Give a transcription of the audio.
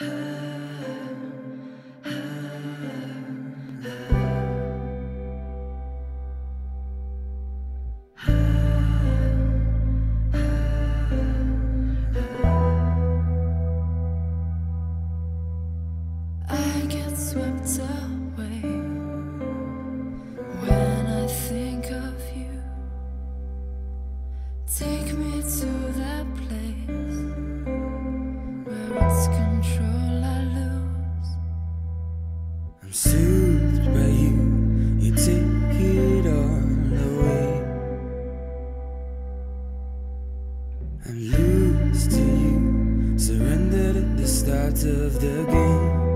I get swept away when I think of you. Take me to that place soothed by you, you take it all away. I'm loose to you, surrendered at the start of the game.